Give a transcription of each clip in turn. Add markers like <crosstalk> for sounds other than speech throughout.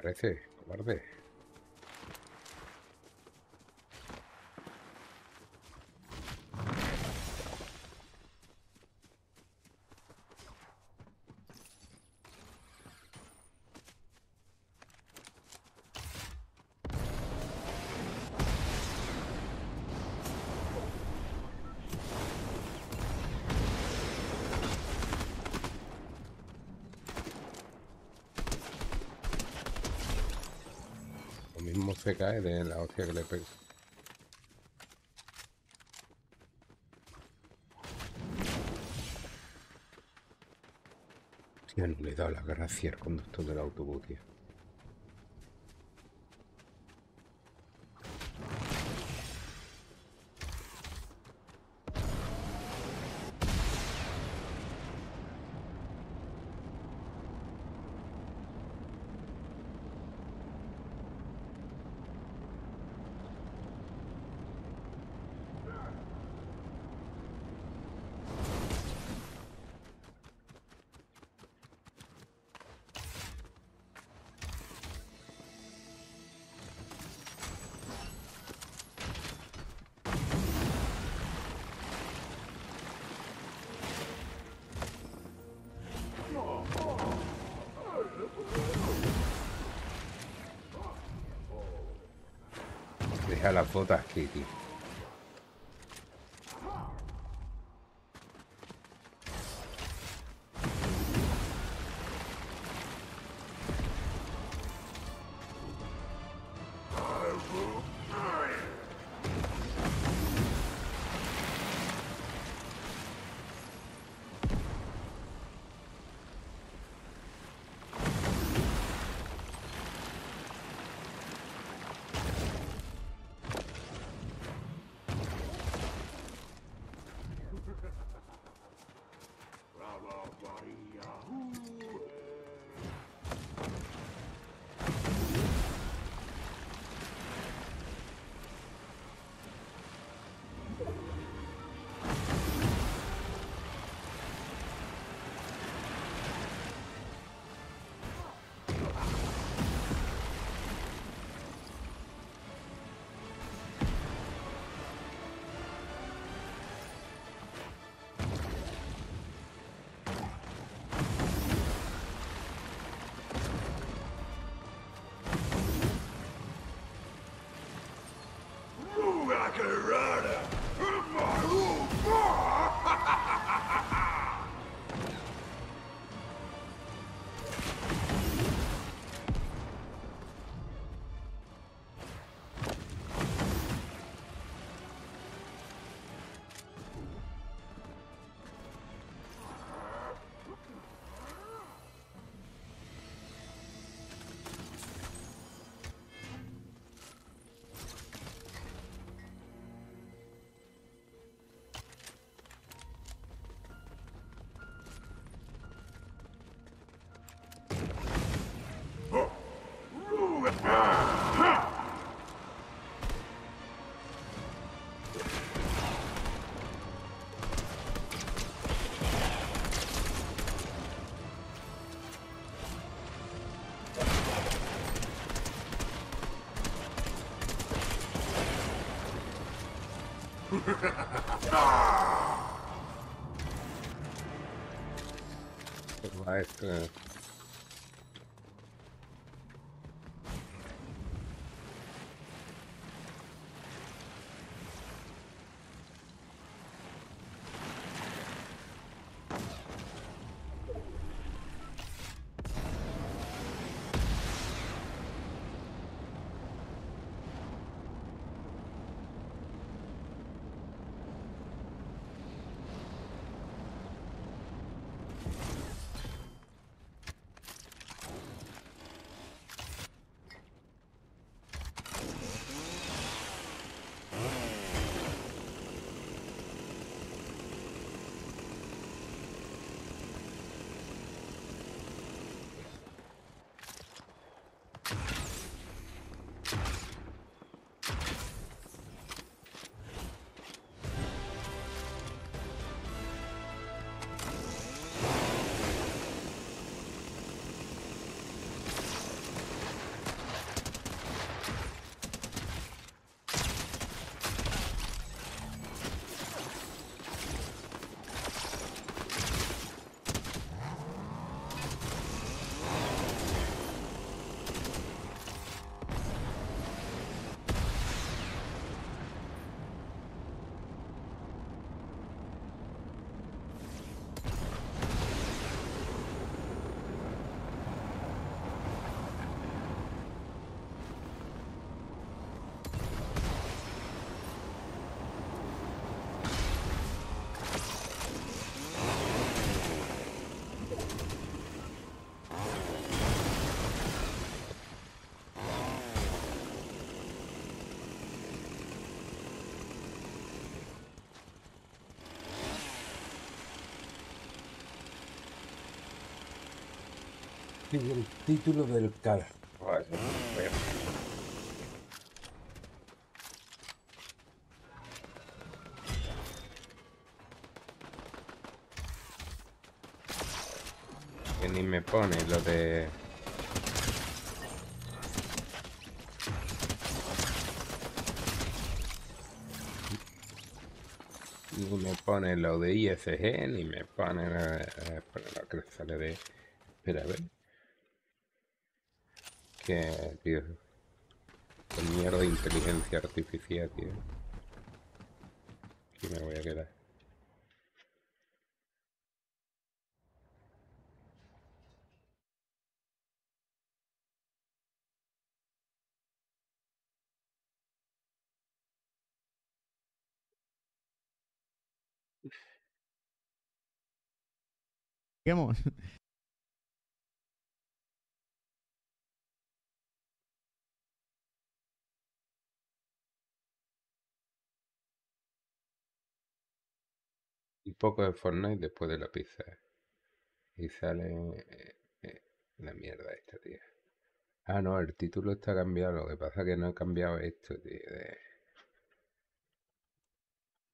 parece, cobarde. Lo mismo se cae de la hostia que le pego. Tío, no le he dado la gracia al conductor del autobús, tío. Deja las botas aquí, tío. <laughs> Right. El título del cara. Que ni me pone lo de... Ni me pone lo de IFG, ni me pone, eh, eh, lo que sale de... Espera, a ver. Que, tío. Qué mierda de inteligencia artificial, tío. Aquí me voy a quedar. Poco de Fortnite después de la pizza. Y sale eh, eh, la mierda esta, tío. Ah, no, el título está cambiado. Lo que pasa es que no he cambiado esto, tío. De...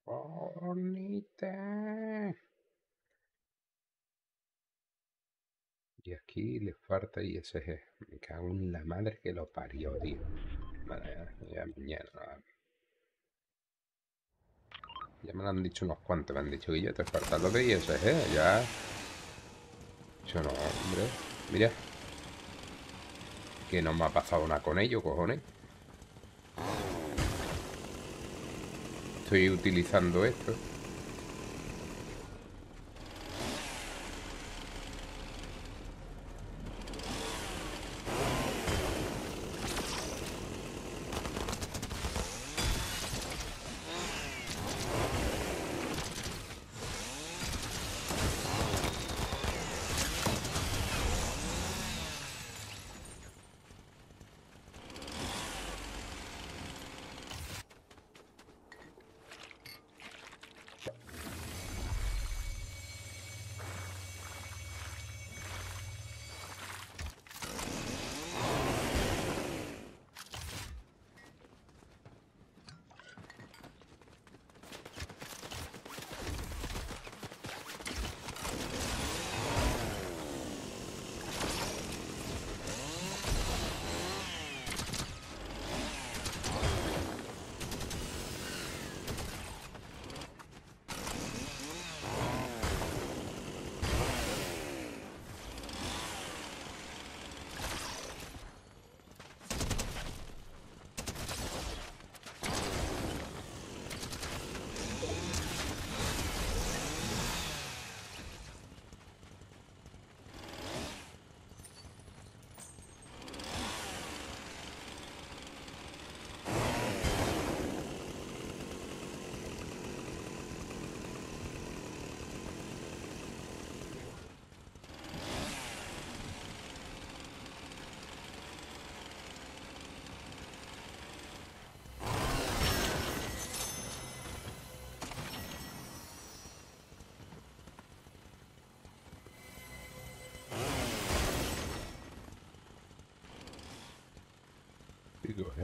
Fornite. Y aquí le falta ISG. Me cago en la madre que lo parió, tío. Vale, ya. Ya me lo han dicho unos cuantos. Me han dicho que ya te falta lo de ISG. Ya. Yo no, hombre. Mira. Que no me ha pasado nada con ello, cojones. Estoy utilizando esto.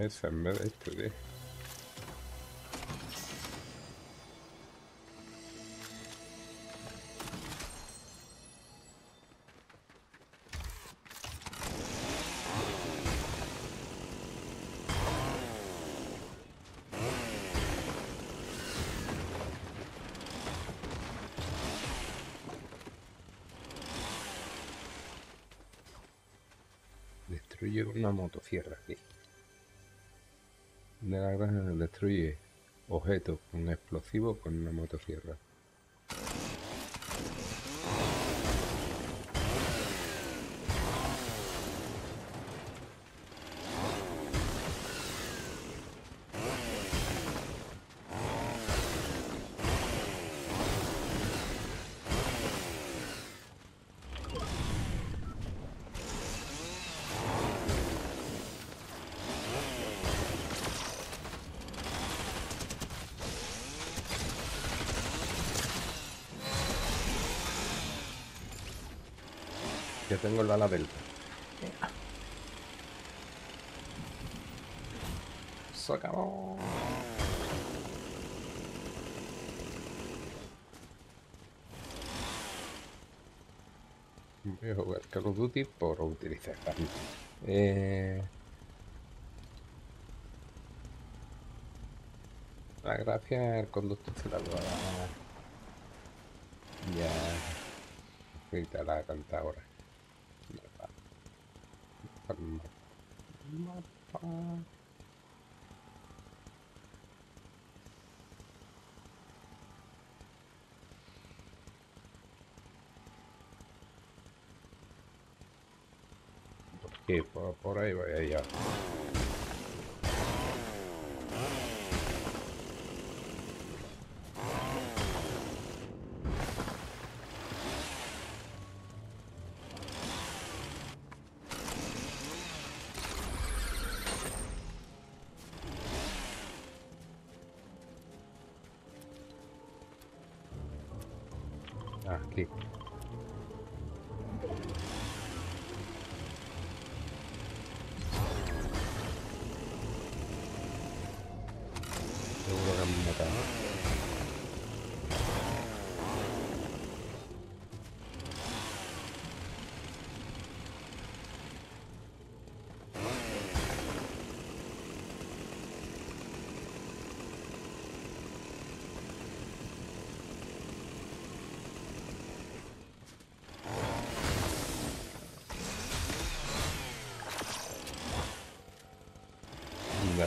Digo, esa en vez de esto, tío. Destruye una motosierra aquí. De la granja destruye objetos con explosivos con una motosierra. tengo el bala delta. Se. Voy a jugar Call of Duty por utilizar también. Eh... La gracia el conductor se la voy a dar. Ya. Ahorita la canta ahora. Mapa. Porque por, por ahí voy allá.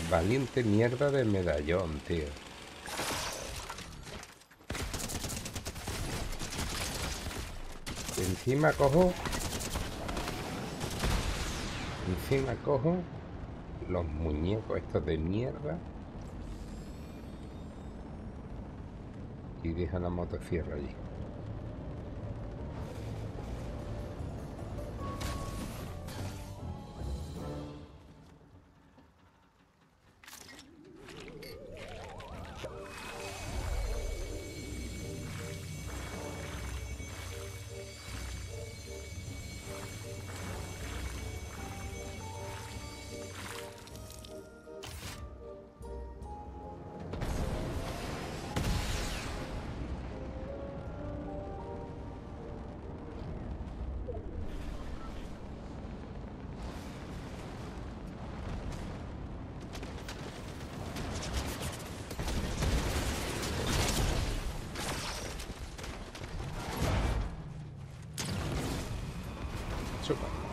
Valiente mierda de medallón, tío. Encima cojo... Encima cojo los muñecos estos de mierda. Y deja la motosierra allí. Super.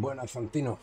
Buenas, Santino.